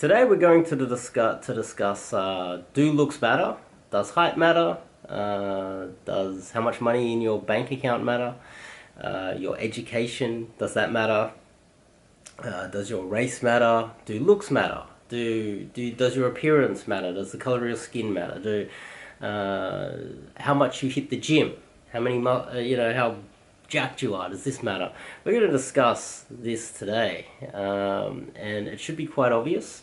Today we're going to discuss to discuss uh, do looks matter? Does height matter? Uh, does how much money in your bank account matter? Uh, your education does that matter? Uh, does your race matter? Do looks matter? Do do does your appearance matter? Does the color of your skin matter? Do uh, how much you hit the gym? How many uh, you know how are? Does this matter? We're going to discuss this today, um, and it should be quite obvious.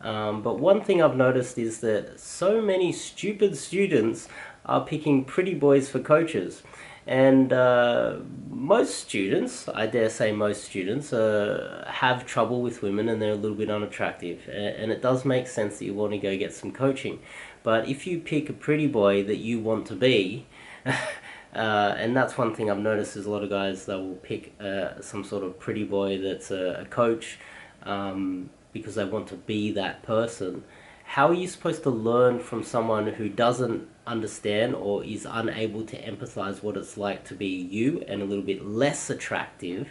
Um, but one thing I've noticed is that so many stupid students are picking pretty boys for coaches. And uh, most students, I dare say most students, uh, have trouble with women and they're a little bit unattractive. And it does make sense that you want to go get some coaching. But if you pick a pretty boy that you want to be, uh, and that's one thing I've noticed is a lot of guys that will pick uh, some sort of pretty boy that's a, a coach um, because they want to be that person how are you supposed to learn from someone who doesn't understand or is unable to empathize what it's like to be you and a little bit less attractive?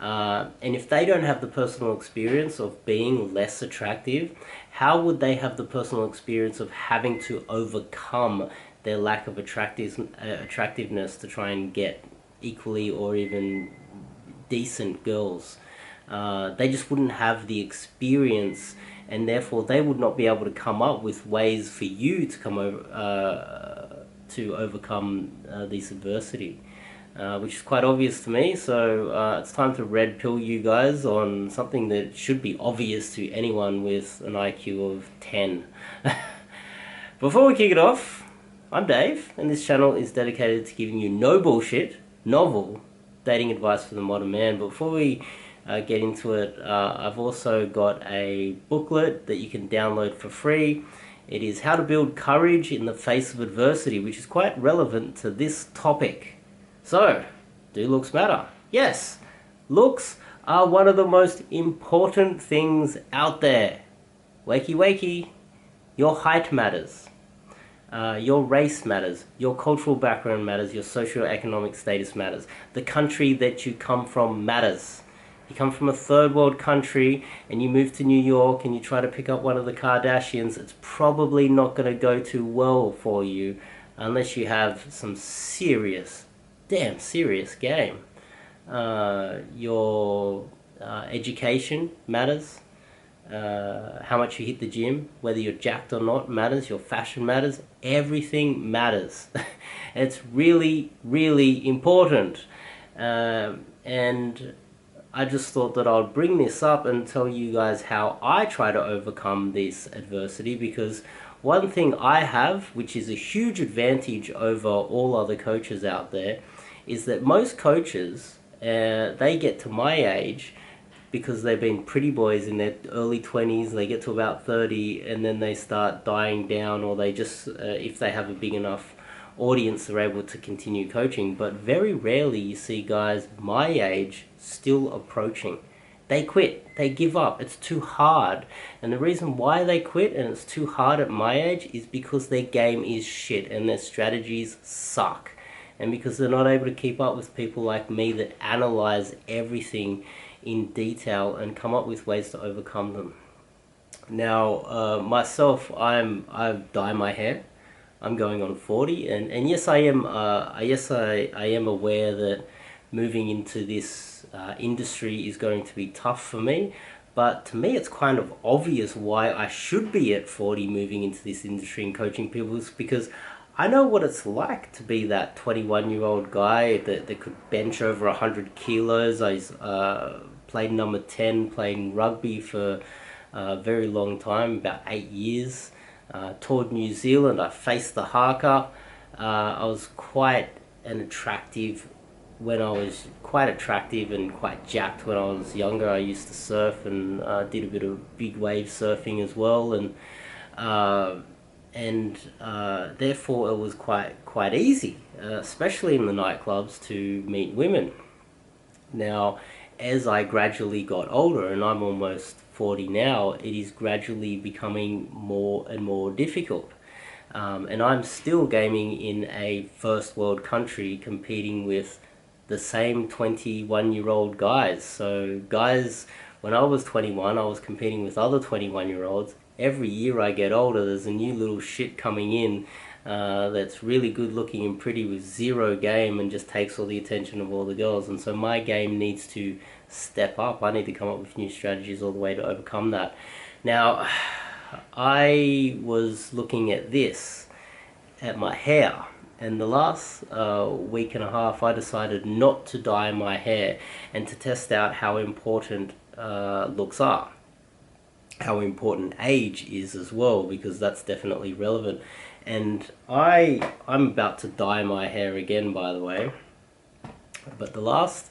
Uh, and if they don't have the personal experience of being less attractive, how would they have the personal experience of having to overcome their lack of attractive, uh, attractiveness to try and get equally or even decent girls? Uh, they just wouldn't have the experience and therefore they would not be able to come up with ways for you to come over uh, to overcome uh, this adversity. Uh, which is quite obvious to me, so uh, it's time to red pill you guys on something that should be obvious to anyone with an IQ of 10. Before we kick it off, I'm Dave, and this channel is dedicated to giving you no bullshit, novel dating advice for the modern man. But Before we uh, get into it. Uh, I've also got a booklet that you can download for free. It is How to Build Courage in the Face of Adversity, which is quite relevant to this topic. So, do looks matter? Yes, looks are one of the most important things out there. Wakey wakey, your height matters. Uh, your race matters, your cultural background matters, your socio-economic status matters. The country that you come from matters you come from a third world country and you move to New York and you try to pick up one of the Kardashians, it's probably not going to go too well for you unless you have some serious, damn serious game. Uh, your uh, education matters. Uh, how much you hit the gym, whether you're jacked or not, matters. Your fashion matters. Everything matters. it's really, really important. Um, and I just thought that I'll bring this up and tell you guys how I try to overcome this adversity because one thing I have, which is a huge advantage over all other coaches out there, is that most coaches, uh, they get to my age because they've been pretty boys in their early 20s, they get to about 30 and then they start dying down or they just, uh, if they have a big enough audience are able to continue coaching, but very rarely you see guys my age still approaching. They quit, they give up, it's too hard. And the reason why they quit and it's too hard at my age is because their game is shit and their strategies suck. And because they're not able to keep up with people like me that analyze everything in detail and come up with ways to overcome them. Now, uh, myself, I'm I dye my hair. I'm going on 40, and, and yes, I am. Uh, yes, I, I am aware that moving into this uh, industry is going to be tough for me. But to me, it's kind of obvious why I should be at 40 moving into this industry and coaching people because I know what it's like to be that 21 year old guy that, that could bench over 100 kilos. I uh, played number 10, playing rugby for a very long time, about eight years uh, toured New Zealand. I faced the haka. Uh, I was quite an attractive when I was quite attractive and quite jacked when I was younger. I used to surf and uh, did a bit of big wave surfing as well, and uh, and uh, therefore it was quite quite easy, uh, especially in the nightclubs, to meet women. Now, as I gradually got older, and I'm almost 40 now, it is gradually becoming more and more difficult. Um, and I'm still gaming in a first world country competing with the same 21 year old guys. So, guys when I was 21, I was competing with other 21 year olds. Every year I get older, there's a new little shit coming in uh, that's really good looking and pretty with zero game and just takes all the attention of all the girls. And so my game needs to step up. I need to come up with new strategies all the way to overcome that. Now, I was looking at this, at my hair, and the last uh, week and a half I decided not to dye my hair and to test out how important uh, looks are. How important age is as well, because that's definitely relevant. And I, I'm about to dye my hair again, by the way. But the last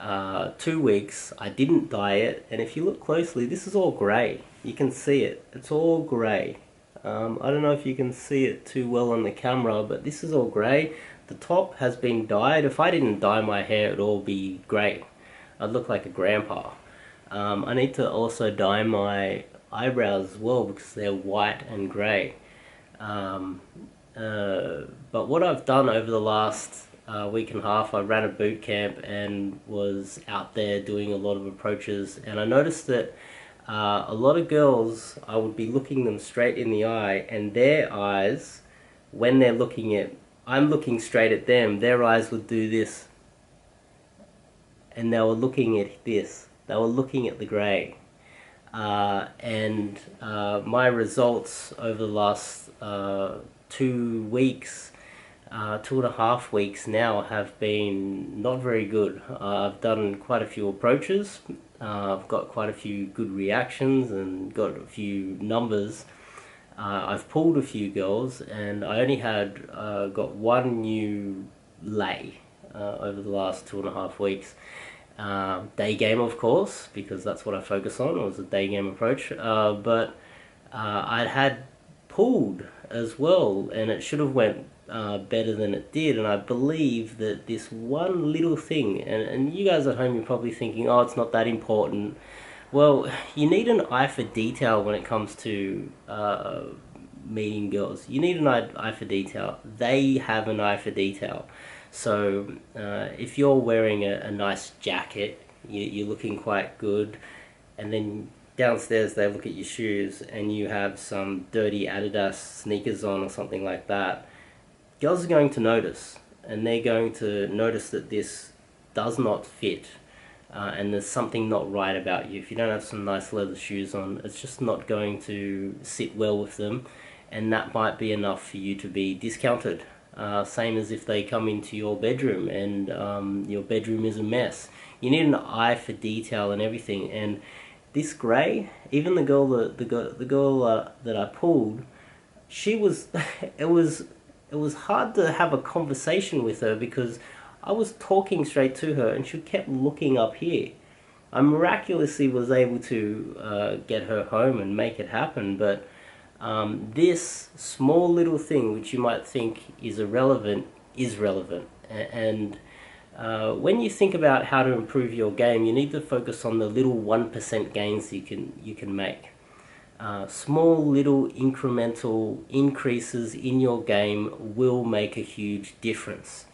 uh, two weeks, I didn't dye it. And if you look closely, this is all grey. You can see it. It's all grey. Um, I don't know if you can see it too well on the camera, but this is all grey. The top has been dyed. If I didn't dye my hair, it'd all be grey. I'd look like a grandpa. Um, I need to also dye my eyebrows as well because they're white and grey. Um, uh, but what I've done over the last uh, week and a half, I ran a boot camp and was out there doing a lot of approaches, and I noticed that uh, a lot of girls, I would be looking them straight in the eye, and their eyes, when they're looking at, I'm looking straight at them, their eyes would do this, and they were looking at this. They were looking at the grey. Uh, and uh, my results over the last uh, two weeks, uh, two and a half weeks now, have been not very good. Uh, I've done quite a few approaches. Uh, I've got quite a few good reactions and got a few numbers. I've pulled a few girls, and I only had got one new lay over the last two and a half weeks. Um, day game, of course, because that's what I focus on. Was a day game approach. Uh, but uh, I'd had pulled as well, and it should have went uh, better than it did. And I believe that this one little thing, and, and you guys at home, you're probably thinking, oh, it's not that important. Well, you need an eye for detail when it comes to uh, meeting girls. You need an eye for detail. They have an eye for detail. So uh, if you're wearing a, a nice jacket, you, are looking quite good, and then downstairs they look at your shoes and you have some dirty Adidas sneakers on or something like that, girls are going to notice, and they're going to notice that this does not fit. Uh, and there's something not right about you. If you don't have some nice leather shoes on, it's just not going to sit well with them, and that might be enough for you to be discounted uh, same as if they come into your bedroom and um, your bedroom is a mess. You need an eye for detail and everything. And this grey, even the girl that the girl, the girl uh, that I pulled, she was, it was, it was hard to have a conversation with her because I was talking straight to her and she kept looking up here. I miraculously was able to uh, get her home and make it happen, but um, this small little thing, which you might think is irrelevant, is relevant. And uh, when you think about how to improve your game, you need to focus on the little 1% gains you can, you can make. Uh, small little incremental increases in your game will make a huge difference.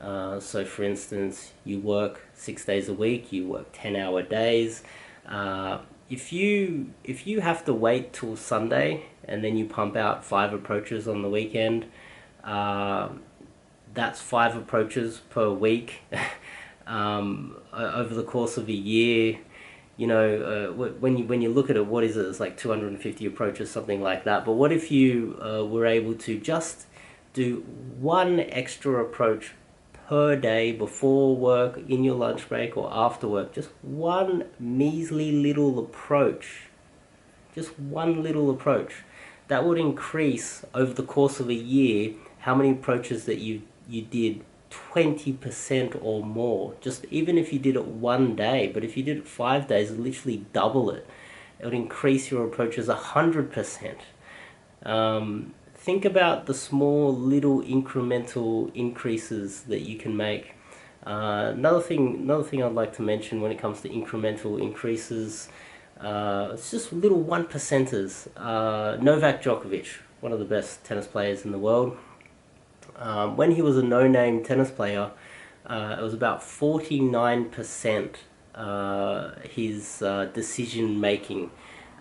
Uh, so for instance, you work six days a week, you work 10 hour days. Uh, if you if you have to wait till Sunday and then you pump out five approaches on the weekend. Uh, that's five approaches per week um, over the course of a year. You know, uh, when you when you look at it, what is it? It's like 250 approaches, something like that. But what if you uh, were able to just do one extra approach per day before work, in your lunch break, or after work? Just one measly little approach. Just one little approach that would increase over the course of a year how many approaches that you you did 20% or more just even if you did it one day but if you did it five days literally double it it would increase your approaches 100% um, think about the small little incremental increases that you can make uh, another thing another thing I'd like to mention when it comes to incremental increases uh, it's just little one percenters. Uh, Novak Djokovic, one of the best tennis players in the world. Um, when he was a no-name tennis player, uh, it was about 49% uh, his uh, decision making.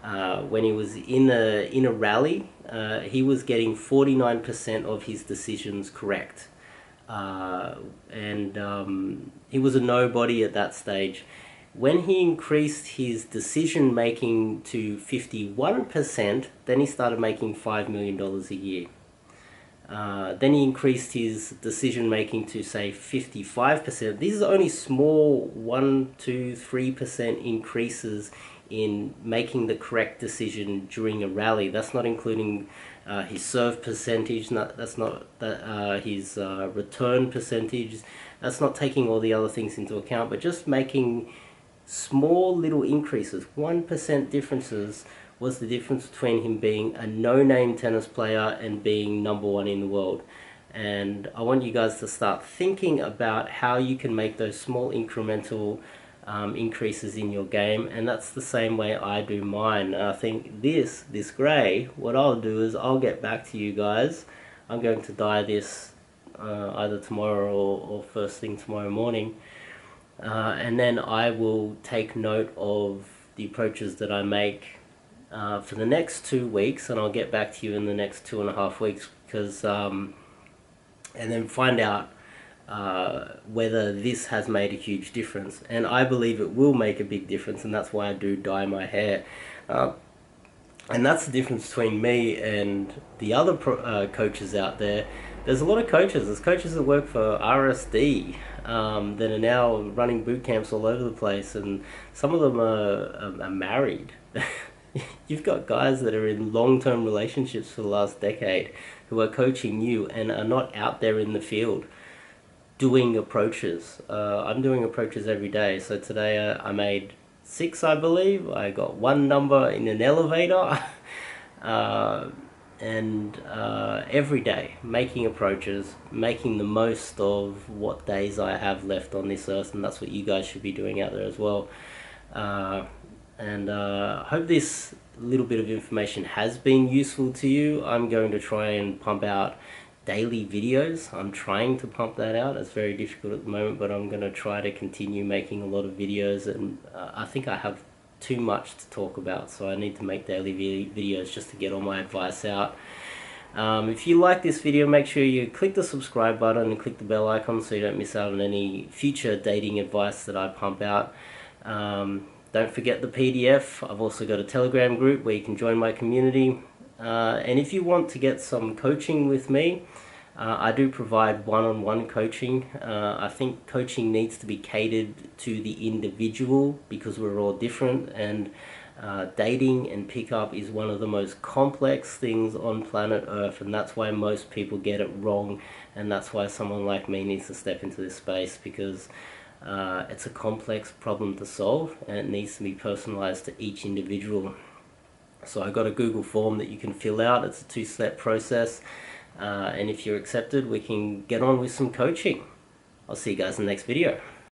Uh, when he was in a in a rally, uh, he was getting forty nine percent of his decisions correct, uh, and um, he was a nobody at that stage. When he increased his decision making to fifty one percent, then he started making five million dollars a year. Uh, then he increased his decision making to say 55%. These are only small 1, 2, 3% increases in making the correct decision during a rally. That's not including uh, his serve percentage, not, that's not uh, his uh, return percentage, that's not taking all the other things into account, but just making small little increases, 1% differences was the difference between him being a no-name tennis player and being number one in the world. And I want you guys to start thinking about how you can make those small incremental um, increases in your game. And that's the same way I do mine. And I think this, this grey, what I'll do is I'll get back to you guys. I'm going to dye this uh, either tomorrow or, or first thing tomorrow morning. Uh, and then I will take note of the approaches that I make uh, for the next two weeks, and I'll get back to you in the next two and a half weeks because, um, and then find out uh, whether this has made a huge difference. And I believe it will make a big difference, and that's why I do dye my hair. Uh, and that's the difference between me and the other pro- uh, coaches out there. There's a lot of coaches. There's coaches that work for RSD um, that are now running boot camps all over the place, and some of them are, are, are married. You've got guys that are in long term relationships for the last decade who are coaching you and are not out there in the field doing approaches. Uh, I'm doing approaches every day. So today uh, I made six, I believe. I got one number in an elevator. uh, and uh, every day making approaches, making the most of what days I have left on this earth, and that's what you guys should be doing out there as well. Uh, and uh, hope this little bit of information has been useful to you. I'm going to try and pump out daily videos. I'm trying to pump that out. It's very difficult at the moment, but I'm going to try to continue making a lot of videos. And uh, I think I have too much to talk about, so I need to make daily videos just to get all my advice out. Um, if you like this video, make sure you click the subscribe button and click the bell icon so you don't miss out on any future dating advice that I pump out. Um, don't forget the PDF. I've also got a Telegram group where you can join my community. Uh, and if you want to get some coaching with me, uh, I do provide one-on-one coaching. Uh, I think coaching needs to be catered to the individual because we're all different and uh, dating and pickup is one of the most complex things on planet Earth and that's why most people get it wrong and that's why someone like me needs to step into this space because uh, it's a complex problem to solve and it needs to be personalized to each individual. So I got a Google form that you can fill out. It's a two-step process. Uh, and if you're accepted, we can get on with some coaching. I'll see you guys in the next video.